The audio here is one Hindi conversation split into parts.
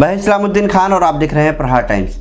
मैं इस्लामुद्दीन खान और आप देख रहे हैं प्रहार टाइम्स।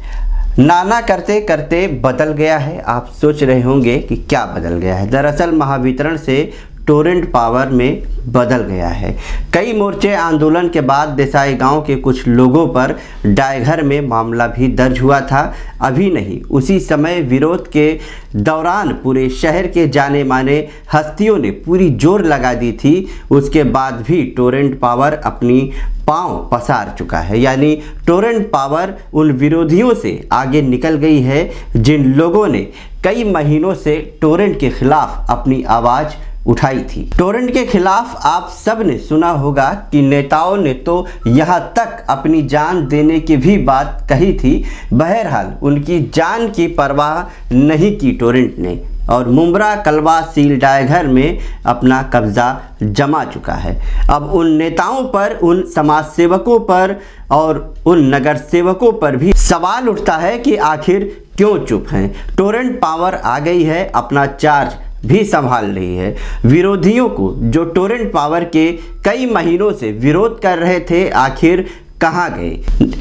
नाना करते करते बदल गया है। आप सोच रहे होंगे कि क्या बदल गया है। दरअसल महावितरण से टोरेंट पावर में बदल गया है। कई मोर्चे आंदोलन के बाद देसाई गाँव के कुछ लोगों पर डायघर में मामला भी दर्ज हुआ था। अभी नहीं, उसी समय विरोध के दौरान पूरे शहर के जाने माने हस्तियों ने पूरी ज़ोर लगा दी थी। उसके बाद भी टोरेंट पावर अपनी पाँव पसार चुका है। यानी टोरेंट पावर उन विरोधियों से आगे निकल गई है, जिन लोगों ने कई महीनों से टोरेंट के खिलाफ अपनी आवाज़ उठाई थी। टोरेंट के खिलाफ आप सबने सुना होगा कि नेताओं ने तो यहाँ तक अपनी जान देने की भी बात कही थी। बहरहाल, उनकी जान की परवाह नहीं की टोरेंट ने और मुमरा कलवा सील डायघर में अपना कब्जा जमा चुका है। अब उन नेताओं पर, उन समाज सेवकों पर और उन नगर सेवकों पर भी सवाल उठता है कि आखिर क्यों चुप हैं? टोरेंट पावर आ गई है अपना चार्ज भी संभाल रही है। विरोधियों को, जो टोरेंट पावर के कई महीनों से विरोध कर रहे थे, आखिर कहाँ गए?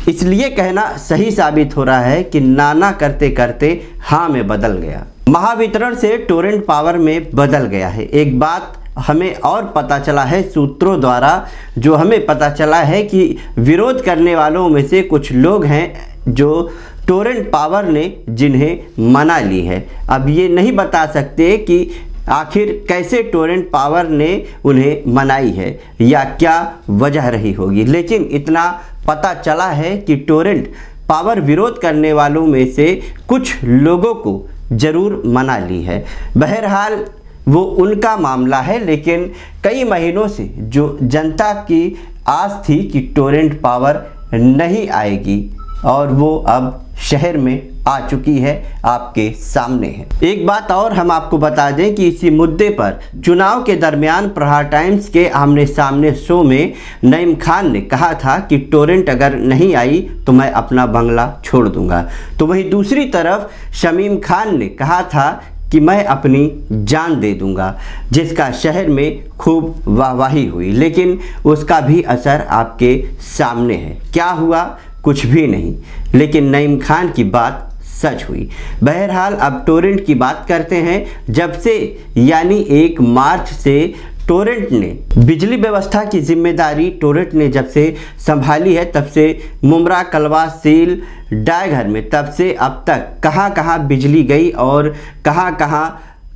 इसलिए कहना सही साबित हो रहा है कि नाना करते करते हाँ में बदल गया। महावितरण से टोरेंट पावर में बदल गया है। एक बात हमें और पता चला है, सूत्रों द्वारा जो हमें पता चला है कि विरोध करने वालों में से कुछ लोग हैं जो टोरेंट पावर ने जिन्हें मना ली है। अब ये नहीं बता सकते कि आखिर कैसे टोरेंट पावर ने उन्हें मनाई है, या क्या वजह रही होगी। लेकिन इतना पता चला है कि टोरेंट पावर विरोध करने वालों में से कुछ लोगों को ज़रूर मना ली है। बहरहाल, वो उनका मामला है, लेकिन कई महीनों से जो जनता की आस थी कि टोरेंट पावर नहीं आएगी और वो अब शहर में आ चुकी है, आपके सामने है। एक बात और हम आपको बता दें कि इसी मुद्दे पर चुनाव के दरमियान प्रहार टाइम्स के आमने सामने शो में नईम खान ने कहा था कि टोरेंट अगर नहीं आई तो मैं अपना बंगला छोड़ दूँगा। तो वहीं दूसरी तरफ़ शमीम खान ने कहा था कि मैं अपनी जान दे दूँगा, जिसका शहर में खूब वाहवाही हुई, लेकिन उसका भी असर आपके सामने है। क्या हुआ? कुछ भी नहीं। लेकिन नईम खान की बात सच हुई। बहरहाल, अब टोरेंट की बात करते हैं, जब से, यानी एक मार्च से, टोरेंट ने, बिजली व्यवस्था की ज़िम्मेदारी टोरेंट ने जब से संभाली है, तब से मुमरा कलवा सील डायघर में, तब से अब तक कहाँ कहाँ बिजली गई और कहाँ कहाँ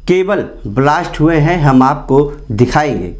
केबल ब्लास्ट हुए हैं, हम आपको दिखाएँगे।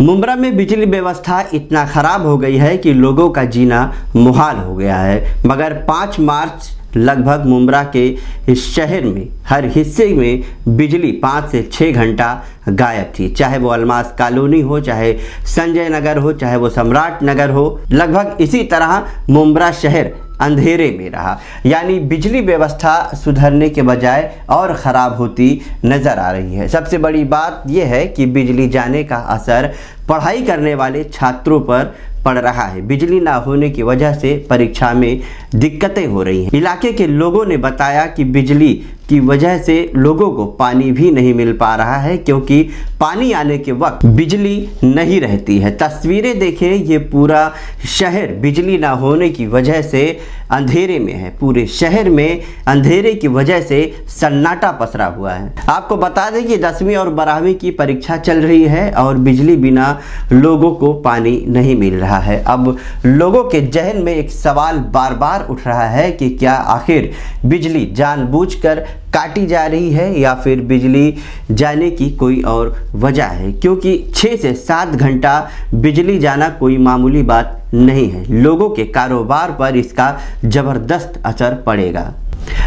मुमरा में बिजली व्यवस्था इतना ख़राब हो गई है कि लोगों का जीना मुहाल हो गया है। मगर पाँच मार्च लगभग मुमरा के शहर में, हर हिस्से में बिजली पाँच से छः घंटा गायब थी। चाहे वो अलमास कॉलोनी हो, चाहे संजय नगर हो, चाहे वो सम्राट नगर हो, लगभग इसी तरह मुमरा शहर अंधेरे में रहा। यानी बिजली व्यवस्था सुधरने के बजाय और ख़राब होती नज़र आ रही है। सबसे बड़ी बात यह है कि बिजली जाने का असर पढ़ाई करने वाले छात्रों पर पड़ रहा है। बिजली ना होने की वजह से परीक्षा में दिक्कतें हो रही हैं। इलाके के लोगों ने बताया कि बिजली की वजह से लोगों को पानी भी नहीं मिल पा रहा है, क्योंकि पानी आने के वक्त बिजली नहीं रहती है। तस्वीरें देखें, ये पूरा शहर बिजली ना होने की वजह से अंधेरे में है, पूरे शहर में अंधेरे की वजह से सन्नाटा पसरा हुआ है। आपको बता दें कि दसवीं और बारहवीं की परीक्षा चल रही है और बिजली बिना लोगों को पानी नहीं मिल रहा है। अब लोगों के जहन में एक सवाल बार बार उठ रहा है कि क्या आखिर बिजली जानबूझकर काटी जा रही है या फिर बिजली जाने की कोई और वजह है? क्योंकि छः से सात घंटा बिजली जाना कोई मामूली बात नहीं है। लोगों के कारोबार पर इसका ज़बरदस्त असर पड़ेगा।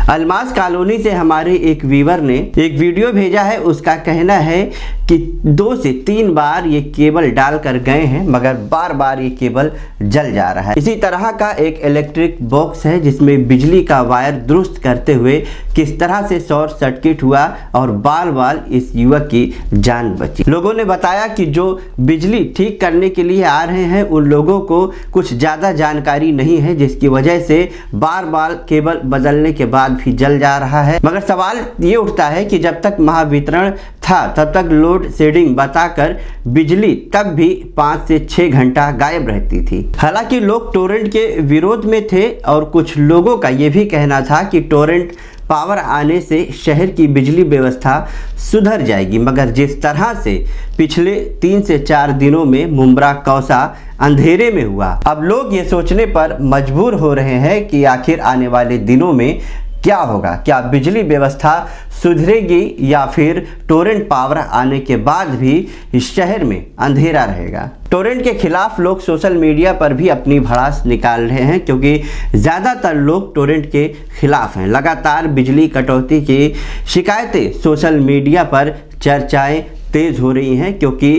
अलमास कॉलोनी से हमारे एक वीवर ने एक वीडियो भेजा है। उसका कहना है कि दो से तीन बार ये केबल डालकर गए हैं, मगर बार बार ये केबल जल जा रहा है। इसी तरह का एक इलेक्ट्रिक बॉक्स है, जिसमें बिजली का वायर दुरुस्त करते हुए किस तरह से शॉर्ट सर्किट हुआ और बाल बाल इस युवक की जान बची। लोगों ने बताया कि जो बिजली ठीक करने के लिए आ रहे हैं, उन लोगों को कुछ ज़्यादा जानकारी नहीं है, जिसकी वजह से बार बार केबल बदलने के बाद भी जल जा रहा है। मगर सवाल ये उठता है कि जब तक महावितरण था, तब तक लोड शेडिंग बताकर बिजली तब भी पाँच से छः घंटा गायब रहती थी। हालाँकि लोग टोरेंट के विरोध में थे और कुछ लोगों का ये भी कहना था कि टोरेंट पावर आने से शहर की बिजली व्यवस्था सुधर जाएगी। मगर जिस तरह से पिछले तीन से चार दिनों में मुमरा कौसा अंधेरे में हुआ, अब लोग ये सोचने पर मजबूर हो रहे हैं कि आखिर आने वाले दिनों में क्या होगा? क्या बिजली व्यवस्था सुधरेगी या फिर टोरेंट पावर आने के बाद भी इस शहर में अंधेरा रहेगा? टोरेंट के खिलाफ लोग सोशल मीडिया पर भी अपनी भड़ास निकाल रहे हैं क्योंकि ज़्यादातर लोग टोरेंट के खिलाफ हैं। लगातार बिजली कटौती की शिकायतें सोशल मीडिया पर चर्चाएँ तेज़ हो रही हैं क्योंकि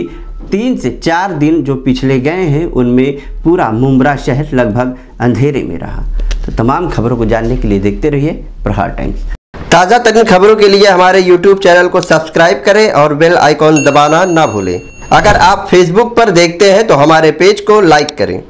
तीन से चार दिन जो पिछले गए हैं, उनमें पूरा मुमरा शहर लगभग अंधेरे में रहा। तो तमाम खबरों को जानने के लिए देखते रहिए प्रहार टाइम्स। ताज़ा तरीन खबरों के लिए हमारे यूट्यूब चैनल को सब्सक्राइब करें और बेल आइकॉन दबाना ना भूलें। अगर आप फेसबुक पर देखते हैं तो हमारे पेज को लाइक करें।